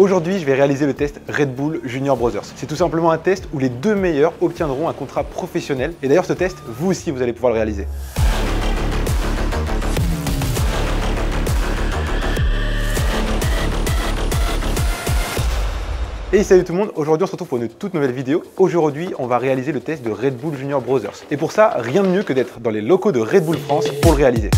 Aujourd'hui, je vais réaliser le test Red Bull Junior Brothers. C'est tout simplement un test où les deux meilleurs obtiendront un contrat professionnel. Et d'ailleurs, ce test, vous aussi, vous allez pouvoir le réaliser. Et salut tout le monde, aujourd'hui on se retrouve pour une toute nouvelle vidéo. Aujourd'hui on va réaliser le test de Red Bull Junior Brothers. Et pour ça, rien de mieux que d'être dans les locaux de Red Bull France pour le réaliser.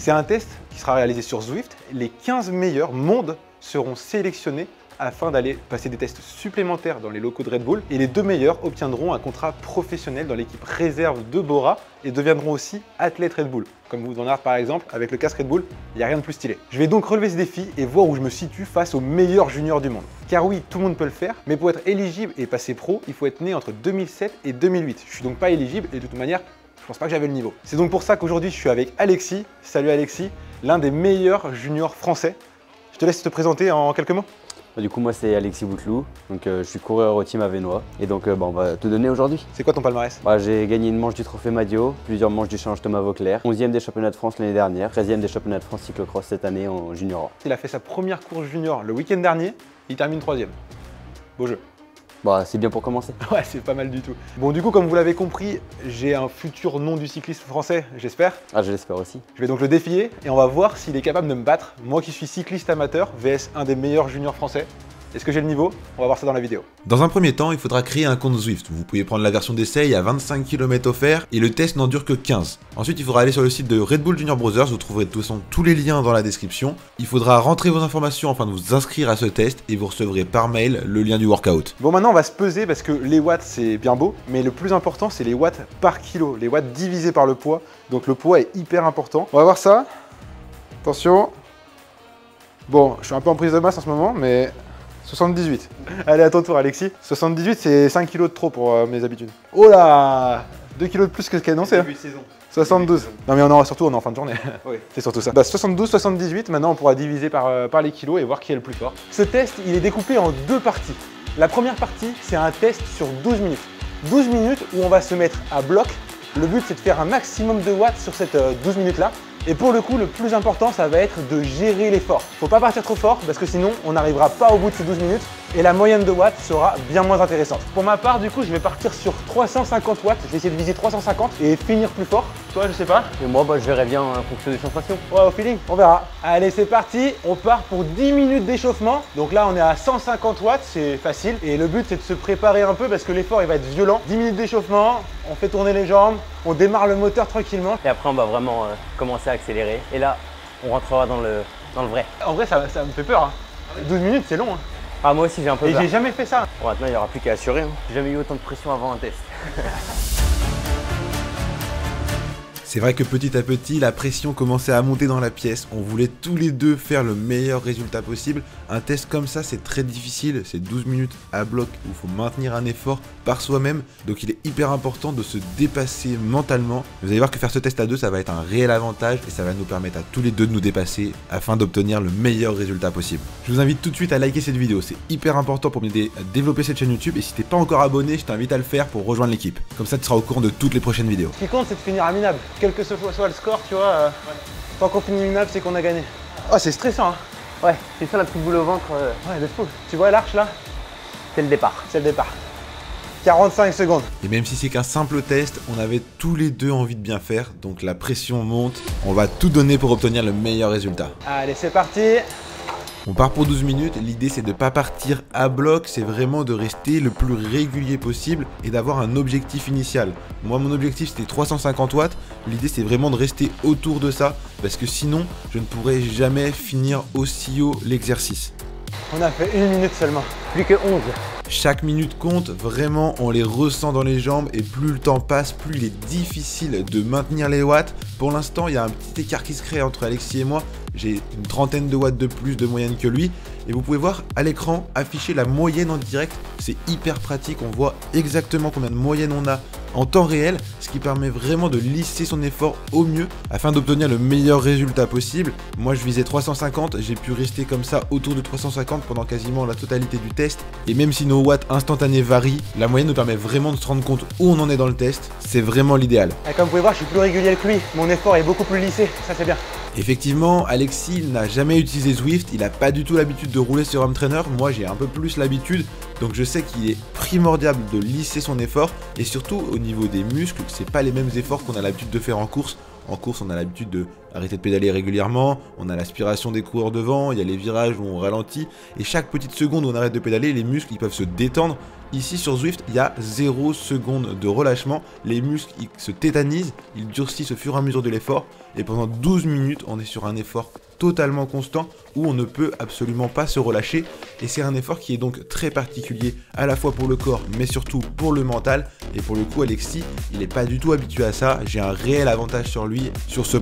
C'est un test qui sera réalisé sur Zwift. Les 15 meilleurs mondes seront sélectionnés afin d'aller passer des tests supplémentaires dans les locaux de Red Bull. Et les deux meilleurs obtiendront un contrat professionnel dans l'équipe réserve de Bora et deviendront aussi athlètes Red Bull. Comme vous en avez par exemple, avec le casque Red Bull, il n'y a rien de plus stylé. Je vais donc relever ce défi et voir où je me situe face aux meilleurs juniors du monde. Car oui, tout le monde peut le faire, mais pour être éligible et passer pro, il faut être né entre 2007 et 2008. Je suis donc pas éligible et de toute manière, pense pas que j'avais le niveau. C'est donc pour ça qu'aujourd'hui je suis avec Alexis. Salut Alexis, l'un des meilleurs juniors français. Je te laisse te présenter en quelques mots. Bah, du coup, moi, c'est Alexis Bouteloup. Donc, euh, je suis coureur au team Avenois. Et donc, euh, bah, on va te donner aujourd'hui. C'est quoi ton palmarès? Bah, J'ai gagné une manche du Trophée Madio, plusieurs manches du Challenge Thomas Vauclair, 11e des championnats de France l'année dernière, 13e des championnats de France cyclocross cette année en junior. Il a fait sa première course junior le week-end dernier. Il termine troisième. Beau jeu. Bah, c'est bien pour commencer. Ouais, c'est pas mal du tout. Bon, du coup, comme vous l'avez compris, j'ai un futur nom du cycliste français, j'espère. Ah, je l'espère aussi. Je vais donc le défier et on va voir s'il est capable de me battre. Moi qui suis cycliste amateur, VS un des meilleurs juniors français. Est-ce que j'ai le niveau? On va voir ça dans la vidéo. Dans un premier temps, il faudra créer un compte Zwift. Vous pouvez prendre la version d'essai, a 25 km offerts et le test n'en dure que 15. Ensuite, il faudra aller sur le site de Red Bull Junior Brothers, vous trouverez de toute façon tous les liens dans la description. Il faudra rentrer vos informations afin de vous inscrire à ce test et vous recevrez par mail le lien du workout. Bon, maintenant on va se peser parce que les watts c'est bien beau, mais le plus important c'est les watts par kilo, les watts divisés par le poids. Donc le poids est hyper important. On va voir ça. Attention. Bon, je suis un peu en prise de masse en ce moment, mais 78. Allez, à ton tour, Alexis. 78, c'est 5 kilos de trop pour euh, mes habitudes. Oh là 2 kilos de plus que ce qu'il a annoncé. Hein. 72. Non mais on aura surtout on est en fin de journée. Oui. c'est surtout ça. Bah, 72, 78, maintenant on pourra diviser par, euh, par les kilos et voir qui est le plus fort. Ce test, il est découpé en deux parties. La première partie, c'est un test sur 12 minutes. 12 minutes où on va se mettre à bloc. Le but, c'est de faire un maximum de watts sur cette 12 euh, minutes-là. Et pour le coup, le plus important, ça va être de gérer l'effort. Faut pas partir trop fort parce que sinon, on n'arrivera pas au bout de ces 12 minutes et la moyenne de watts sera bien moins intéressante. Pour ma part, du coup, je vais partir sur 350 watts. Je vais essayer de viser 350 et finir plus fort. Toi, je sais pas. Et moi, bah, je verrai bien en fonction des sensations. Ouais, au feeling, on verra. Allez, c'est parti. On part pour 10 minutes d'échauffement. Donc là, on est à 150 watts, c'est facile. Et le but, c'est de se préparer un peu parce que l'effort, il va être violent. 10 minutes d'échauffement, on fait tourner les jambes, on démarre le moteur tranquillement. Et après, on va vraiment euh, commencer à accélérer. Et là, on rentrera dans le, dans le vrai. En vrai, ça, me fait peur. 12 hein. minutes, c'est long. Hein. Ah, moi aussi, j'ai un peu Et j'ai jamais fait ça. Bon, maintenant, il n'y aura plus qu'à assurer. Hein. J'ai jamais eu autant de pression avant un test. C'est vrai que petit à petit, la pression commençait à monter dans la pièce. On voulait tous les deux faire le meilleur résultat possible. Un test comme ça, c'est très difficile. C'est 12 minutes à bloc où il faut maintenir un effort par soi-même. Donc il est hyper important de se dépasser mentalement. Vous allez voir que faire ce test à deux, ça va être un réel avantage et ça va nous permettre à tous les deux de nous dépasser afin d'obtenir le meilleur résultat possible. Je vous invite tout de suite à liker cette vidéo. C'est hyper important pour m'aider à développer cette chaîne YouTube. Et si t'es pas encore abonné, je t'invite à le faire pour rejoindre l'équipe. Comme ça, tu seras au courant de toutes les prochaines vidéos. Ce qui compte, c'est de finir à minable quel que soit le score, tu vois, euh, tant qu'on finit minable, c'est qu'on a gagné. Oh, c'est stressant, hein Ouais, c'est ça la petite boule au ventre. Euh. Ouais, de fou. Tu vois l'arche là? C'est le départ. C'est le départ. 45 secondes. Et même si c'est qu'un simple test, on avait tous les deux envie de bien faire, donc la pression monte. On va tout donner pour obtenir le meilleur résultat. Allez, c'est parti on part pour 12 minutes, l'idée c'est de pas partir à bloc, c'est vraiment de rester le plus régulier possible et d'avoir un objectif initial. Moi mon objectif c'était 350 watts, l'idée c'est vraiment de rester autour de ça parce que sinon je ne pourrais jamais finir aussi haut l'exercice. On a fait une minute seulement, plus que 11. Chaque minute compte, vraiment on les ressent dans les jambes et plus le temps passe, plus il est difficile de maintenir les watts. Pour l'instant il y a un petit écart qui se crée entre Alexis et moi, j'ai une trentaine de watts de plus de moyenne que lui, et vous pouvez voir à l'écran afficher la moyenne en direct. C'est hyper pratique, on voit exactement combien de moyenne on a en temps réel, ce qui permet vraiment de lisser son effort au mieux afin d'obtenir le meilleur résultat possible. Moi je visais 350, j'ai pu rester comme ça autour de 350 pendant quasiment la totalité du test. Et même si nos watts instantanés varient, la moyenne nous permet vraiment de se rendre compte où on en est dans le test. C'est vraiment l'idéal. comme vous pouvez voir, je suis plus régulier que lui. Mon effort est beaucoup plus lissé, ça c'est bien. Effectivement, Alexis n'a jamais utilisé Zwift, il n'a pas du tout l'habitude de rouler sur Home Trainer, moi j'ai un peu plus l'habitude, donc je sais qu'il est primordial de lisser son effort, et surtout au niveau des muscles, c'est pas les mêmes efforts qu'on a l'habitude de faire en course. En course, on a l'habitude de arrêter de pédaler régulièrement, on a l'aspiration des coureurs devant, il y a les virages où on ralentit, et chaque petite seconde où on arrête de pédaler, les muscles ils peuvent se détendre. Ici sur Zwift, il y a 0 seconde de relâchement, les muscles ils se tétanisent, ils durcissent au fur et à mesure de l'effort, et pendant 12 minutes, on est sur un effort totalement constant où on ne peut absolument pas se relâcher. Et c'est un effort qui est donc très particulier à la fois pour le corps mais surtout pour le mental. Et pour le coup, Alexis, il n'est pas du tout habitué à ça. J'ai un réel avantage sur lui sur ce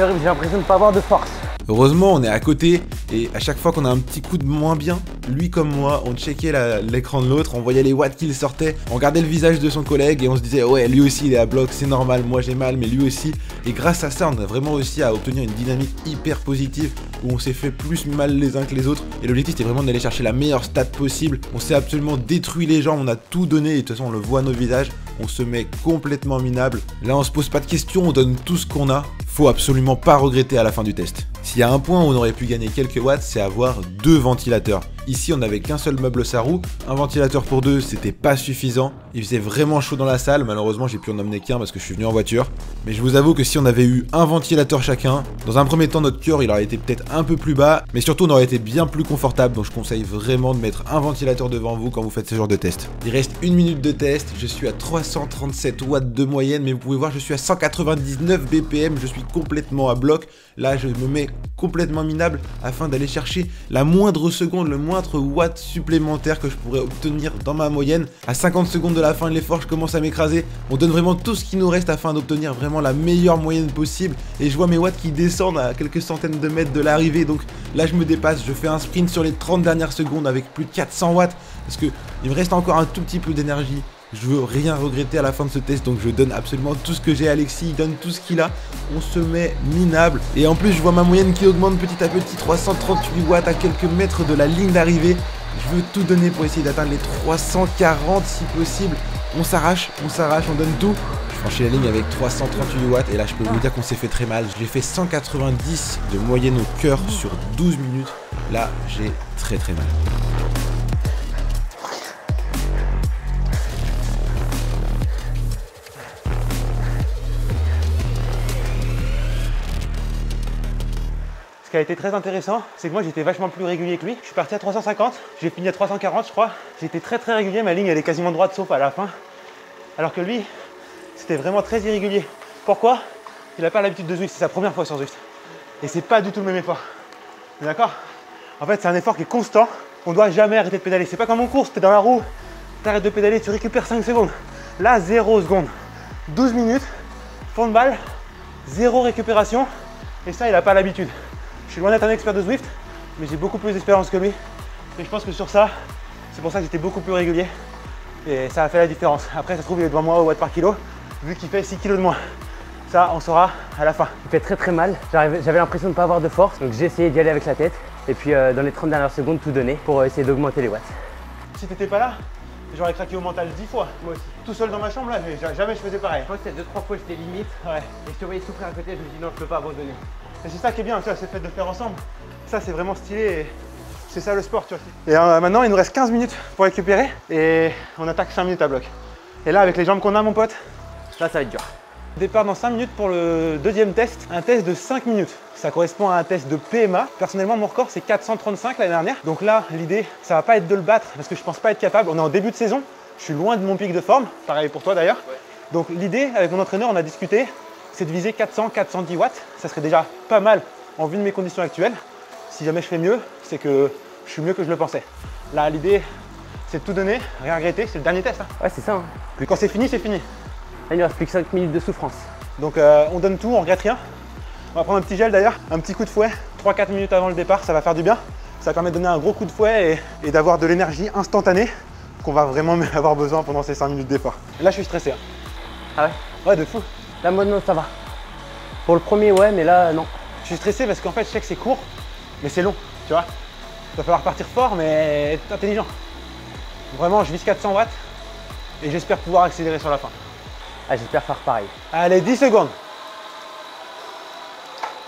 J'ai l'impression de ne pas avoir de force. Heureusement, on est à côté et à chaque fois qu'on a un petit coup de moins bien, lui comme moi, on checkait l'écran de l'autre, on voyait les watts qu'il sortait, on regardait le visage de son collègue et on se disait ouais, lui aussi il est à bloc, c'est normal, moi j'ai mal, mais lui aussi. Et grâce à ça, on a vraiment réussi à obtenir une dynamique hyper positive où on s'est fait plus mal les uns que les autres. Et l'objectif c'était vraiment d'aller chercher la meilleure stat possible. On s'est absolument détruit les gens, on a tout donné et de toute façon on le voit à nos visages. On se met complètement minable. Là on se pose pas de questions, on donne tout ce qu'on a. Faut absolument pas regretter à la fin du test. S'il y a un point où on aurait pu gagner quelques watts, c'est avoir deux ventilateurs. Ici, on n'avait qu'un seul meuble Sarou. Un ventilateur pour deux, c'était pas suffisant. Il faisait vraiment chaud dans la salle. Malheureusement, j'ai pu en emmener qu'un parce que je suis venu en voiture. Mais je vous avoue que si on avait eu un ventilateur chacun, dans un premier temps, notre cœur, il aurait été peut-être un peu plus bas. Mais surtout, on aurait été bien plus confortable. Donc, je conseille vraiment de mettre un ventilateur devant vous quand vous faites ce genre de test. Il reste une minute de test. Je suis à 337 watts de moyenne. Mais vous pouvez voir, je suis à 199 BPM. Je suis complètement à bloc. Là, je me mets complètement minable afin d'aller chercher la moindre seconde, le moindre watt supplémentaire que je pourrais obtenir dans ma moyenne. À 50 secondes de la fin de l'effort, je commence à m'écraser. On donne vraiment tout ce qui nous reste afin d'obtenir vraiment la meilleure moyenne possible. Et je vois mes watts qui descendent à quelques centaines de mètres de l'arrivée. Donc là, je me dépasse. Je fais un sprint sur les 30 dernières secondes avec plus de 400 watts. Parce que il me reste encore un tout petit peu d'énergie. Je veux rien regretter à la fin de ce test, donc je donne absolument tout ce que j'ai. Alexis, il donne tout ce qu'il a. On se met minable. Et en plus, je vois ma moyenne qui augmente petit à petit. 338 watts à quelques mètres de la ligne d'arrivée. Je veux tout donner pour essayer d'atteindre les 340 si possible. On s'arrache, on s'arrache, on donne tout. Je franchis la ligne avec 338 watts et là je peux vous dire qu'on s'est fait très mal. J'ai fait 190 de moyenne au cœur sur 12 minutes. Là j'ai très très mal. Ce qui a été très intéressant, c'est que moi j'étais vachement plus régulier que lui. Je suis parti à 350, j'ai fini à 340 je crois. J'étais très très régulier, ma ligne elle est quasiment droite sauf à la fin. Alors que lui, c'était vraiment très irrégulier. Pourquoi? Il n'a pas l'habitude de Zwift, c'est sa première fois sur Zwift. Et c'est pas du tout le même effort. D'accord? En fait c'est un effort qui est constant. On doit jamais arrêter de pédaler. C'est pas comme en course, t'es dans la roue, t'arrêtes de pédaler, tu récupères 5 secondes. Là, 0 secondes. 12 minutes, fond de balle, zéro récupération. Et ça, il n'a pas l'habitude. Je suis loin d'être un expert de Zwift, mais j'ai beaucoup plus d'expérience que lui. Et je pense que sur ça, c'est pour ça que j'étais beaucoup plus régulier. Et ça a fait la différence. Après, ça se trouve, il est devant moi au watt par kilo, vu qu'il fait 6 kg de moins. Ça, on saura à la fin. Il fait très très mal. J'avais l'impression de ne pas avoir de force, donc j'ai essayé d'y aller avec la tête. Et puis euh, dans les 30 dernières secondes, tout donner pour essayer d'augmenter les watts. Si t'étais pas là, j'aurais craqué au mental 10 fois. Moi aussi. Tout seul dans ma chambre, là, jamais je faisais pareil. Je pense que 2-3 fois, j'étais limite. Ouais. Et je te voyais souffrir à côté, je me dis non, je peux pas abandonner. Et c'est ça qui est bien, tu vois, c'est fait de faire ensemble. Ça, c'est vraiment stylé et c'est ça le sport, tu vois. Et euh, maintenant, il nous reste 15 minutes pour récupérer et on attaque 5 minutes à bloc. Et là, avec les jambes qu'on a, mon pote, là, ça va être dur. Départ dans 5 minutes pour le deuxième test, un test de 5 minutes. Ça correspond à un test de PMA. Personnellement, mon record, c'est 435 l'année dernière. Donc là, l'idée, ça va pas être de le battre parce que je pense pas être capable. On est en début de saison, je suis loin de mon pic de forme. Pareil pour toi d'ailleurs. Donc l'idée, avec mon entraîneur, on a discuté, c'est de viser 400-410 watts. Ça serait déjà pas mal en vue de mes conditions actuelles. Si jamais je fais mieux, c'est que je suis mieux que je le pensais. Là, l'idée, c'est de tout donner, rien regretter. C'est le dernier test. Hein. Ouais, c'est ça. Hein. Puis quand c'est fini, c'est fini. Là, il ne reste plus que 5 minutes de souffrance. Donc, euh, on donne tout, on regrette rien. On va prendre un petit gel d'ailleurs, un petit coup de fouet, 3-4 minutes avant le départ, ça va faire du bien. Ça permet de donner un gros coup de fouet et, et d'avoir de l'énergie instantanée qu'on va vraiment avoir besoin pendant ces 5 minutes d'effort. Là, je suis stressé. hein. Ah ouais? Ouais, de fou. Là, moi, non, ça va. Pour le premier, ouais, mais là, non. Je suis stressé parce qu'en fait, je sais que c'est court, mais c'est long, tu vois. Il va falloir partir fort, mais être intelligent. Vraiment, je vise 400 watts et j'espère pouvoir accélérer sur la fin. Ah, j'espère faire pareil. Allez, 10 secondes.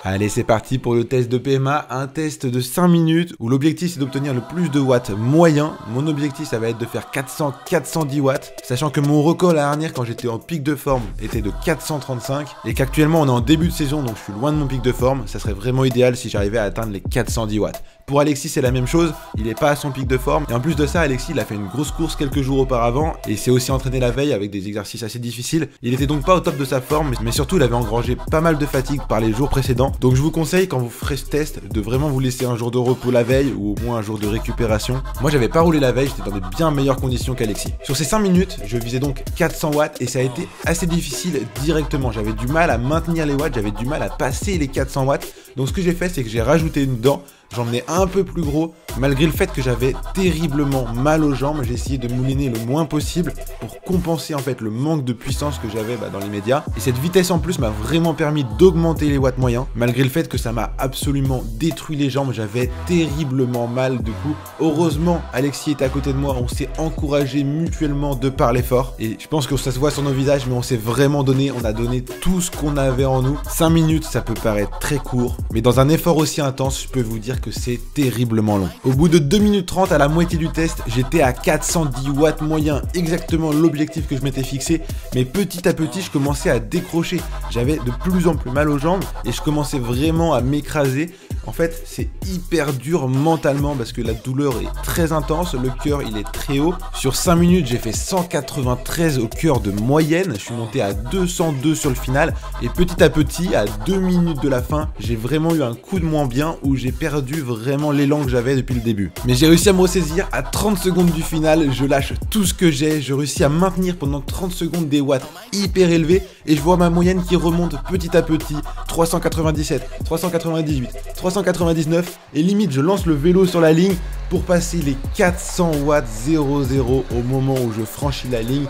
Allez, c'est parti pour le test de PMA, un test de 5 minutes où l'objectif c'est d'obtenir le plus de watts moyen. Mon objectif ça va être de faire 400-410 watts, sachant que mon record la dernière quand j'étais en pic de forme était de 435 et qu'actuellement on est en début de saison donc je suis loin de mon pic de forme. Ça serait vraiment idéal si j'arrivais à atteindre les 410 watts. Pour Alexis, c'est la même chose, il n'est pas à son pic de forme. Et en plus de ça, Alexis, il a fait une grosse course quelques jours auparavant et s'est aussi entraîné la veille avec des exercices assez difficiles. Il était donc pas au top de sa forme, mais surtout, il avait engrangé pas mal de fatigue par les jours précédents. Donc, je vous conseille, quand vous ferez ce test, de vraiment vous laisser un jour de repos la veille ou au moins un jour de récupération. Moi, j'avais pas roulé la veille, j'étais dans de bien meilleures conditions qu'Alexis. Sur ces 5 minutes, je visais donc 400 watts et ça a été assez difficile directement. J'avais du mal à maintenir les watts, j'avais du mal à passer les 400 watts. Donc, ce que j'ai fait, c'est que j'ai rajouté une dent. J'en ai un peu plus gros, malgré le fait que j'avais terriblement mal aux jambes, j'ai essayé de mouliner le moins possible pour compenser en fait le manque de puissance que j'avais bah, dans les médias. Et cette vitesse en plus m'a vraiment permis d'augmenter les watts moyens, malgré le fait que ça m'a absolument détruit les jambes, j'avais terriblement mal du coup. Heureusement, Alexis est à côté de moi, on s'est encouragé mutuellement de par l'effort. Et je pense que ça se voit sur nos visages, mais on s'est vraiment donné, on a donné tout ce qu'on avait en nous. 5 minutes, ça peut paraître très court, mais dans un effort aussi intense, je peux vous dire que c'est terriblement long. Au bout de 2 minutes 30 à la moitié du test, j'étais à 410 watts moyen, exactement l'objectif que je m'étais fixé, mais petit à petit je commençais à décrocher. J'avais de plus en plus mal aux jambes et je commençais vraiment à m'écraser. En fait, c'est hyper dur mentalement parce que la douleur est très intense, le cœur il est très haut. Sur 5 minutes, j'ai fait 193 au cœur de moyenne, je suis monté à 202 sur le final. Et petit à petit, à 2 minutes de la fin, j'ai vraiment eu un coup de moins bien où j'ai perdu vraiment l'élan que j'avais depuis le début. Mais j'ai réussi à me ressaisir à 30 secondes du final, je lâche tout ce que j'ai, je réussis à maintenir pendant 30 secondes des watts hyper élevés. Et je vois ma moyenne qui remonte petit à petit, 397, 398, 399 et limite je lance le vélo sur la ligne pour passer les 400 watts 00 au moment où je franchis la ligne.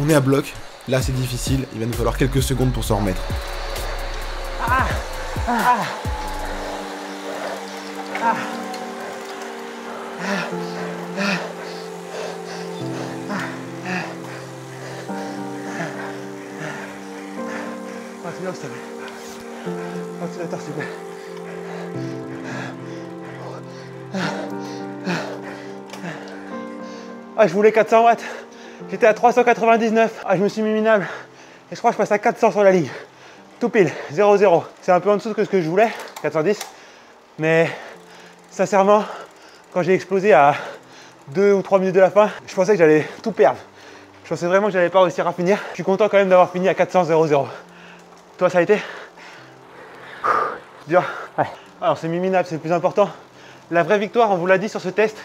On est à bloc, là c'est difficile, il va nous falloir quelques secondes pour s'en remettre. Ah, je voulais 400 watts. J'étais à 399. Ah, je me suis mis minable. Et je crois que je passe à 400 sur la ligne. Tout pile, 0-0. C'est un peu en dessous que ce que je voulais, 410. Mais sincèrement, quand j'ai explosé à 2 ou 3 minutes de la fin, je pensais que j'allais tout perdre. Je pensais vraiment que j'allais pas réussir à finir. Je suis content quand même d'avoir fini à 400 0-0. Toi, ça a été? Dur Ouais. Alors, c'est minable, c'est le plus important. La vraie victoire, on vous l'a dit sur ce test,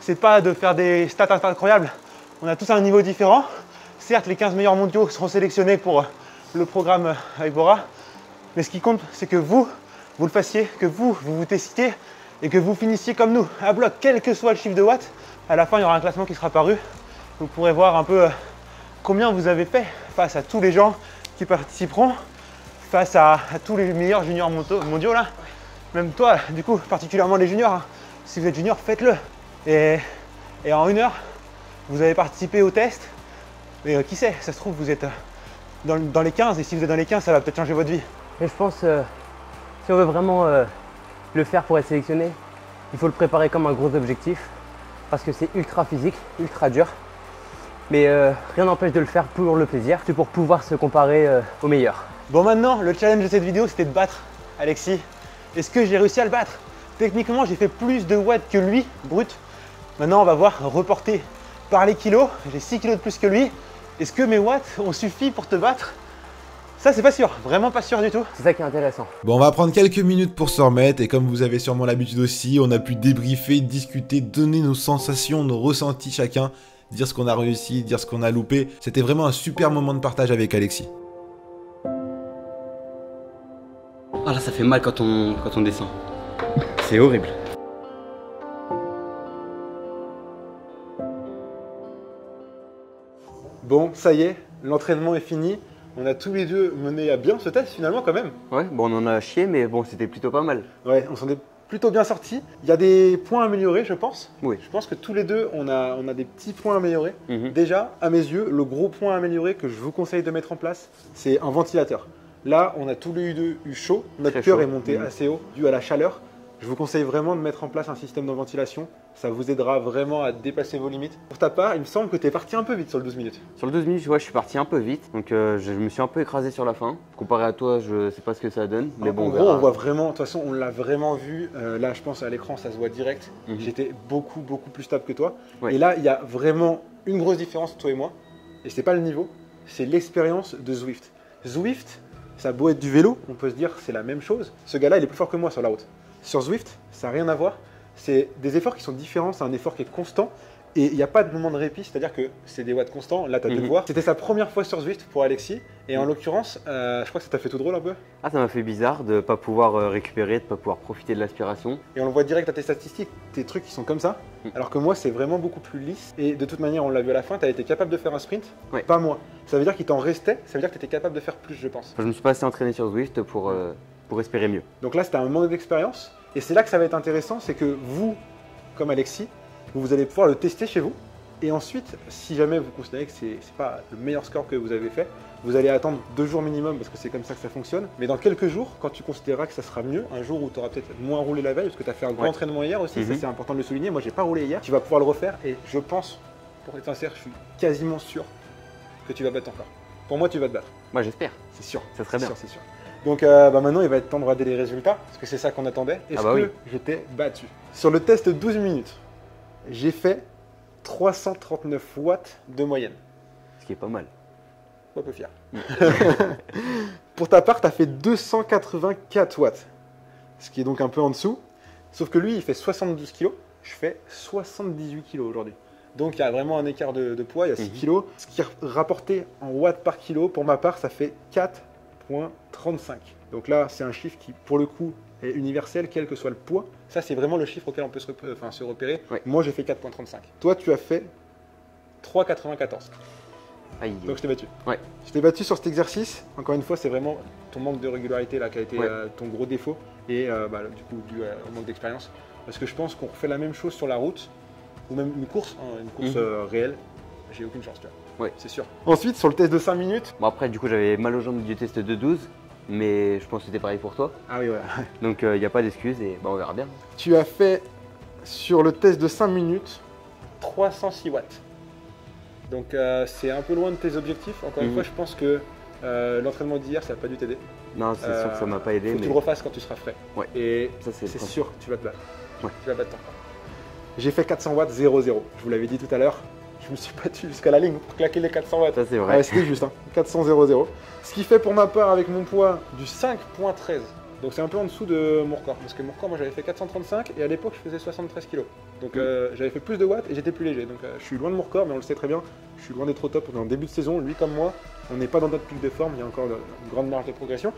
c'est pas de faire des stats incroyables. On a tous un niveau différent. Certes, les 15 meilleurs mondiaux seront sélectionnés pour le programme avec Bora. Mais ce qui compte, c'est que vous, vous le fassiez, que vous, vous vous testiez et que vous finissiez comme nous, à bloc, quel que soit le chiffre de watts. À la fin, il y aura un classement qui sera paru. Vous pourrez voir un peu euh, combien vous avez fait face à tous les gens qui participeront, face à, tous les meilleurs juniors mondiaux. Même toi, du coup, particulièrement les juniors. hein. Si vous êtes junior, faites-le. Et, et en une heure, vous avez participé au test. Et euh, qui sait, ça se trouve, vous êtes euh, dans, dans les 15. Et si vous êtes dans les 15, ça va peut-être changer votre vie. Et je pense, euh, si on veut vraiment euh, le faire pour être sélectionné, il faut le préparer comme un gros objectif. Parce que c'est ultra physique, ultra dur. Mais euh, rien n'empêche de le faire pour le plaisir. C'est pour pouvoir se comparer euh, aux meilleurs. Bon maintenant, le challenge de cette vidéo, c'était de battre Alexis. Est-ce que j'ai réussi à le battre? Techniquement, j'ai fait plus de watts que lui, brut. Maintenant, on va voir reporté par les kilos. J'ai 6 kilos de plus que lui. Est-ce que mes watts ont suffi pour te battre? Ça, c'est pas sûr. Vraiment pas sûr du tout. C'est ça qui est intéressant. Bon, on va prendre quelques minutes pour s'en remettre, et comme vous avez sûrement l'habitude aussi, on a pu débriefer, discuter, donner nos sensations, nos ressentis chacun, dire ce qu'on a réussi, dire ce qu'on a loupé. C'était vraiment un super moment de partage avec Alexis. Ah là, ça fait mal quand on, descend. C'est horrible. Bon, ça y est, l'entraînement est fini. On a tous les deux mené à bien ce test finalement quand même. Ouais, bon on en a chié mais bon c'était plutôt pas mal. Ouais, on s'en est plutôt bien sorti. Il y a des points améliorés, je pense. Oui. Je pense que tous les deux, on a, des petits points améliorés. Mm -hmm. Déjà, à mes yeux, le gros point amélioré que je vous conseille de mettre en place, c'est un ventilateur. Là, on a tous les deux eu chaud. Notre cœur est monté Mhm. assez haut dû à la chaleur. Je vous conseille vraiment de mettre en place un système de ventilation. Ça vous aidera vraiment à dépasser vos limites. Pour ta part, il me semble que tu es parti un peu vite sur le 12 minutes. Sur le 12 minutes, ouais, je suis parti un peu vite, donc euh, je, me suis un peu écrasé sur la fin. Comparé à toi, je sais pas ce que ça donne, mais en, bon, en on gros, on voit vraiment, de toute façon, on l'a vraiment vu. euh, là, je pense à l'écran, ça se voit direct. Mhm. J'étais beaucoup, beaucoup plus stable que toi. Ouais. Et là, il y a vraiment une grosse différence toi et moi. Et c'est pas le niveau, c'est l'expérience de Zwift. Zwift, ça a beau être du vélo, on peut se dire c'est la même chose. Ce gars-là, il est plus fort que moi sur la route. Sur Zwift, ça n'a rien à voir. C'est des efforts qui sont différents, c'est un effort qui est constant. Et il n'y a pas de moment de répit, c'est-à-dire que c'est des watts constants. Là, tu as dû le Mhm. voir. C'était sa première fois sur Zwift pour Alexis. Et en Mhm. l'occurrence, euh, je crois que ça t'a fait tout drôle un peu. Ah, ça m'a fait bizarre de pas pouvoir euh, récupérer, de pas pouvoir profiter de l'aspiration. Et on le voit direct à tes statistiques, tes trucs qui sont comme ça. Mm. Alors que moi, c'est vraiment beaucoup plus lisse. Et de toute manière, on l'a vu à la fin, tu as été capable de faire un sprint. Ouais. Pas moi. Ça veut dire qu'il t'en restait, ça veut dire que tu étais capable de faire plus, je pense. Enfin, je me suis pas assez entraîné sur Zwift pour, euh, pour espérer mieux. Donc là, c'était un manque d'expérience. Et c'est là que ça va être intéressant, c'est que vous, comme Alexis, vous, allez pouvoir le tester chez vous. Et ensuite, si jamais vous considérez que c'est pas le meilleur score que vous avez fait, vous allez attendre deux jours minimum parce que c'est comme ça que ça fonctionne. Mais dans quelques jours, quand tu considéreras que ça sera mieux, un jour où tu auras peut-être moins roulé la veille, parce que tu as fait un grand Ouais. entraînement hier aussi, ça Mhm. c'est important de le souligner. Moi, j'ai pas roulé hier, tu vas pouvoir le refaire et je pense, pour être sincère, je suis quasiment sûr que tu vas battre encore. Pour moi, tu vas te battre. Moi, j'espère. C'est sûr. Ça serait C'est bien. sûr, c'est sûr. Donc euh, bah, maintenant, il va être temps de regarder les résultats, parce que c'est ça qu'on attendait. Est-ce Ah bah que oui. je t'ai battu? Sur le test 12 minutes, j'ai fait 339 watts de moyenne. Ce qui est pas mal. Pas peu fier. Pour ta part, tu as fait 284 watts, ce qui est donc un peu en dessous. Sauf que lui, il fait 72 kg, je fais 78 kg aujourd'hui. Donc il y a vraiment un écart de, de poids, il y a 6 Mhm. kg. Ce qui est rapporté en watts par kilo, pour ma part, ça fait 4,35. Donc là, c'est un chiffre qui, pour le coup, est universel, quel que soit le poids. Ça, c'est vraiment le chiffre auquel on peut se, rep- enfin, se repérer. Ouais. Moi, j'ai fait 4,35. Toi, tu as fait 3,94. Aïe. Donc je t'ai battu. Ouais. Je t'ai battu sur cet exercice. Encore une fois, c'est vraiment ton manque de régularité là qui a été Ouais. euh, ton gros défaut et euh, bah, du coup dû euh, au manque d'expérience. Parce que je pense qu'on refait la même chose sur la route ou même une course, hein, une course Mhm. euh, réelle. J'ai aucune chance, tu vois. Ouais. C'est sûr. Ensuite, sur le test de 5 minutes. Bon, après, du coup, j'avais mal aux jambes du test de 12, mais je pense que c'était pareil pour toi. Ah oui, ouais. Donc, il n'y a pas d'excuse et bah, on verra bien. Tu as fait sur le test de 5 minutes 306 watts. Donc euh, c'est un peu loin de tes objectifs. Encore une Mhm. fois, je pense que euh, l'entraînement d'hier, ça n'a pas dû t'aider. Non, c'est sûr que ça m'a pas aidé, Faut que tu le refasses quand tu seras frais. Ouais. Et c'est sûr que tu vas te battre. Ouais. Tu vas battre ton. J'ai fait 400 watts 0-0. Je vous l'avais dit tout à l'heure. Je me suis battu jusqu'à la ligne pour claquer les 400 watts. Ça, c'est vrai. Ouais, c'était juste, hein. 400 0-0. Ce qui fait pour ma part avec mon poids du 5.13. Donc c'est un peu en dessous de mon record. Parce que mon record, moi j'avais fait 435 et à l'époque je faisais 73 kg. Donc euh, j'avais fait plus de watts et j'étais plus léger. Donc euh, je suis loin de mon record, mais on le sait très bien. Je suis loin d'être au top. On est en début de saison. Lui comme moi, on n'est pas dans notre pic de forme. Il y a encore une grande marge de progression.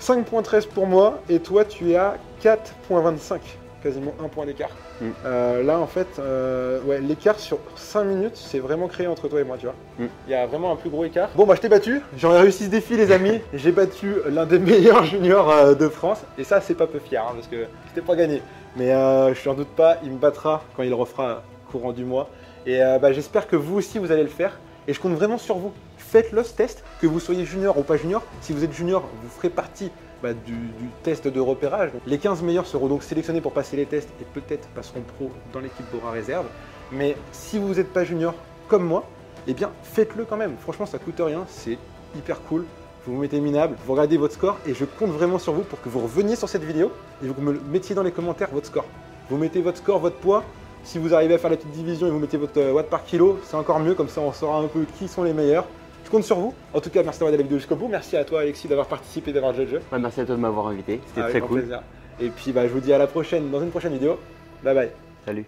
5.13 pour moi et toi tu es à 4.25. Quasiment un point d'écart. Mm. Euh, là en fait, euh, ouais, l'écart sur 5 minutes, c'est vraiment créé entre toi et moi, tu vois. Mm. Il y a vraiment un plus gros écart. Bon, bah, je t'ai battu. J'en ai réussi ce défi, les amis. J'ai battu l'un des meilleurs juniors euh, de France. Et ça, c'est pas peu fier, hein, parce que c'était pas gagné. Mais je n'en doute pas, il me battra quand il refera courant du mois. Et bah, j'espère que vous aussi, vous allez le faire. Et je compte vraiment sur vous. Faites-le ce test, que vous soyez junior ou pas junior. Si vous êtes junior, vous ferez partie bah, du, test de repérage. Les 15 meilleurs seront donc sélectionnés pour passer les tests et peut-être passeront pro dans l'équipe Bora Réserve. Mais si vous n'êtes pas junior comme moi, eh bien faites-le quand même. Franchement, ça coûte rien, c'est hyper cool. Vous vous mettez minable, vous regardez votre score et je compte vraiment sur vous pour que vous reveniez sur cette vidéo et vous me mettiez dans les commentaires votre score. Vous mettez votre score, votre poids. Si vous arrivez à faire la petite division et vous mettez votre euh, watt par kilo, c'est encore mieux, comme ça on saura un peu qui sont les meilleurs. Je compte sur vous. En tout cas, merci d'avoir regardé la vidéo jusqu'au bout. Merci à toi Alexis d'avoir participé, d'avoir judge. Ouais, merci à toi de m'avoir invité. C'était très cool. plaisir. Et puis bah, je vous dis à la prochaine, dans une prochaine vidéo. Bye bye. Salut.